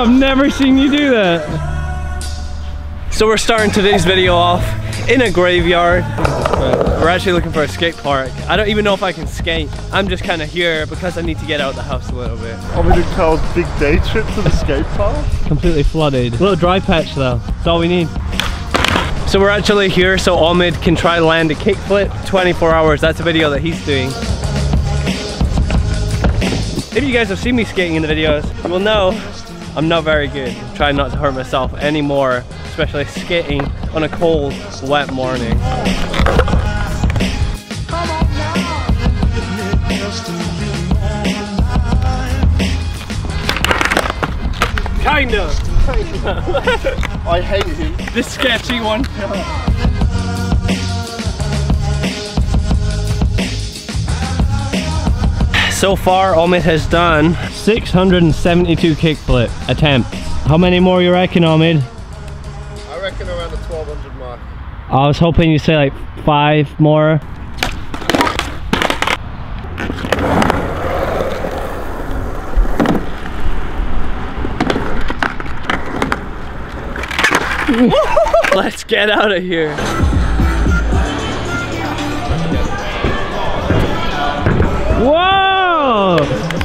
Yeah, I've never seen you do that. So we're starting today's video off in a graveyard. We're actually looking for a skate park. I don't even know if I can skate. I'm just kind of here because I need to get out of the house a little bit. I'm gonna call big day trip to the skate park. Completely flooded. little dry patch though. That's all we need. So we're actually here so Omid can try land a kickflip 24 hours. That's a video that he's doing. If you guys have seen me skating in the videos, you will know I'm not very good. Trying not to hurt myself anymore, especially skating on a cold, wet morning. Kinda. I hate him. The sketchy one. So far, Omid has done 672 kickflip attempts. How many more you reckon, Omid? I reckon around the 1200 mark. I was hoping you'd say like five more. Let's get out of here. Whoa!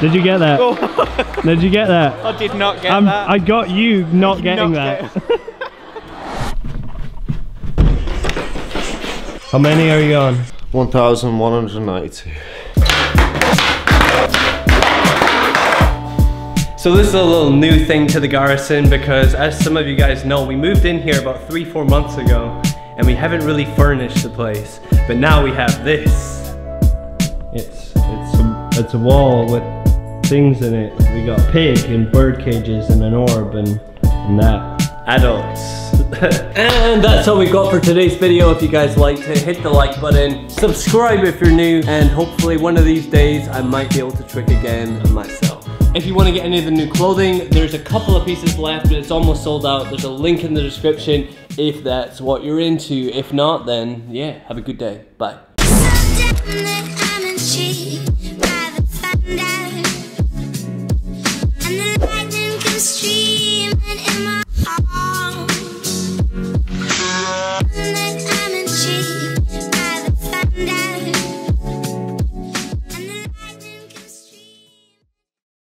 Did you get that? Did you get that? I did not get Um, that. I got you not getting not that. How many are you on? 1,192. So this is a little new thing to the garrison because as some of you guys know, we moved in here about three, four months ago and we haven't really furnished the place. But now we have this. It's, it's, a, it's a wall with things in it. We got pig and bird cages and an orb and, and that. Adults. and that's all we got for today's video. If you guys liked it, hit the like button, subscribe if you're new, and hopefully one of these days I might be able to trick again myself. If you want to get any of the new clothing, there's a couple of pieces left, but it's almost sold out. There's a link in the description if that's what you're into. If not, then yeah, have a good day. Bye. Streaming in my heart.